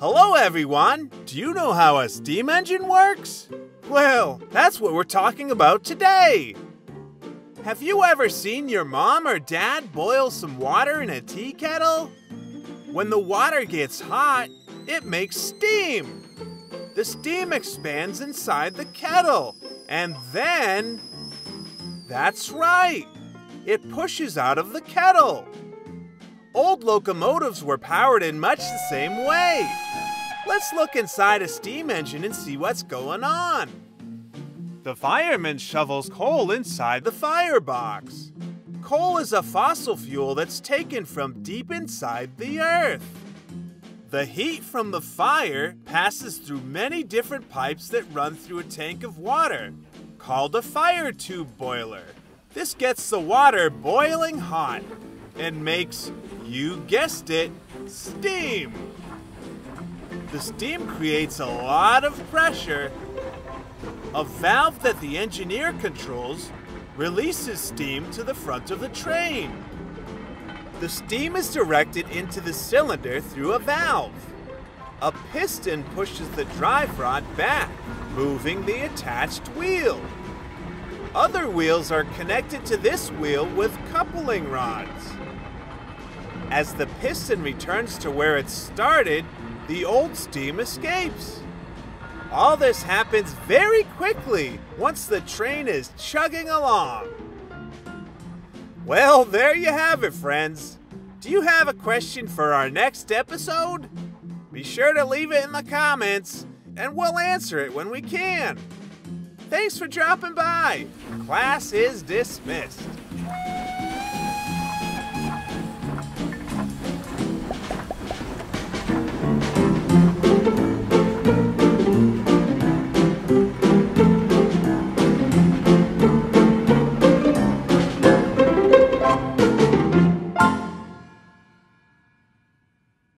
Hello, everyone! Do you know how a steam engine works? Well, that's what we're talking about today! Have you ever seen your mom or dad boil some water in a tea kettle? When the water gets hot, it makes steam. The steam expands inside the kettle, and then. That's right! It pushes out of the kettle. Old locomotives were powered in much the same way. Let's look inside a steam engine and see what's going on. The fireman shovels coal inside the firebox. Coal is a fossil fuel that's taken from deep inside the earth. The heat from the fire passes through many different pipes that run through a tank of water, called a fire tube boiler. This gets the water boiling hot and makes, you guessed it, steam. The steam creates a lot of pressure. A valve that the engineer controls releases steam to the front of the train. The steam is directed into the cylinder through a valve. A piston pushes the drive rod back, moving the attached wheel. Other wheels are connected to this wheel with coupling rods. As the piston returns to where it started, the old steam escapes. All this happens very quickly once the train is chugging along. Well, there you have it, friends. Do you have a question for our next episode? Be sure to leave it in the comments, and we'll answer it when we can. Thanks for dropping by. Class is dismissed.